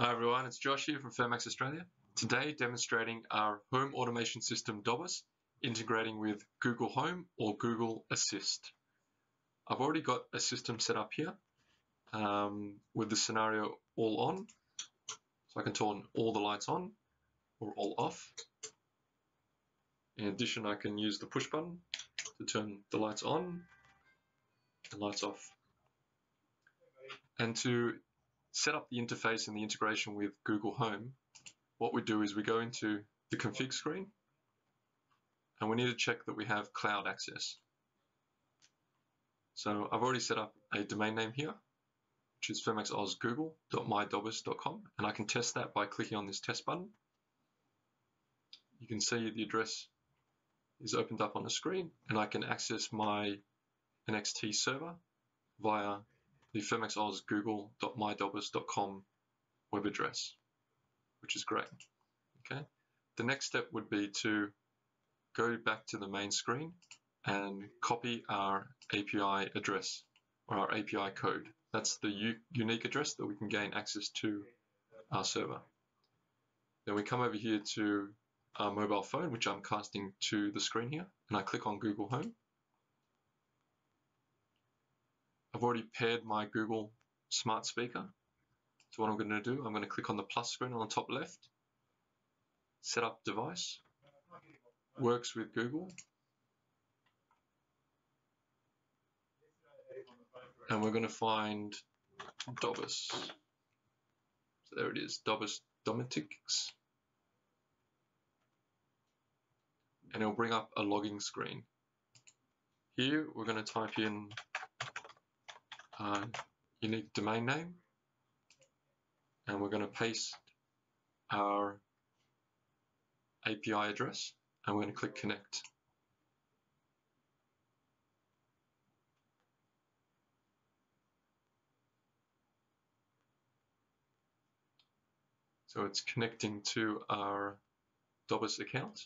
Hi everyone, it's Josh here from Fermax Australia. Today demonstrating our home automation system DOBISS integrating with Google Home or Google Assist. I've already got a system set up here um, with the scenario all on. So I can turn all the lights on or all off. In addition, I can use the push button to turn the lights on and lights off. And to set up the interface and the integration with Google Home, what we do is we go into the config screen and we need to check that we have cloud access. So I've already set up a domain name here, which is fermaxozgoogle.mydobiss.com, and I can test that by clicking on this test button. You can see the address is opened up on the screen, and I can access my NXT server via the fermaxozgoogle.mydobiss.com web address, which is great. Okay. The next step would be to go back to the main screen and copy our API address or our API code. That's the unique address that we can gain access to our server. Then we come over here to our mobile phone, which I'm casting to the screen here, and I click on Google Home. I've already paired my Google smart speaker. So what I'm going to do, I'm going to click on the plus screen on the top left, set up device, works with Google. And we're going to find DOBISS. So there it is, DOBISS Domotics. And it'll bring up a logging screen. Here we're going to type in uh, unique domain name and we're going to paste our API address and we're going to click connect. So it's connecting to our DOBISS account.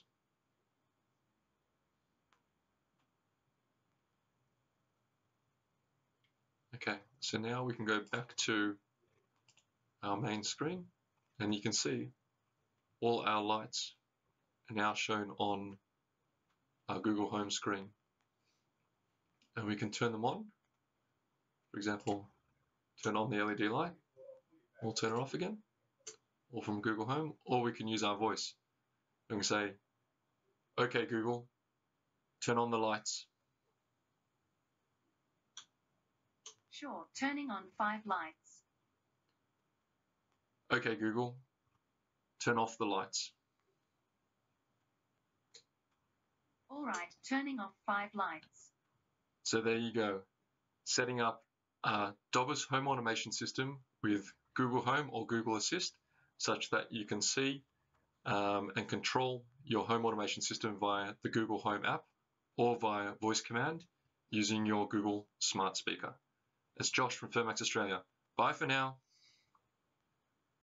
Okay, so now we can go back to our main screen and you can see all our lights are now shown on our Google Home screen. And we can turn them on. For example, turn on the LED light or turn it off again or from Google Home or we can use our voice and we say, okay Google, turn on the lights Sure, turning on five lights. Okay, Google, turn off the lights. All right, turning off five lights. So there you go, setting up a DOBISS home automation system with Google Home or Google Assist such that you can see um, and control your home automation system via the Google Home app or via voice command using your Google smart speaker. It's Josh from Fermax Australia. Bye for now.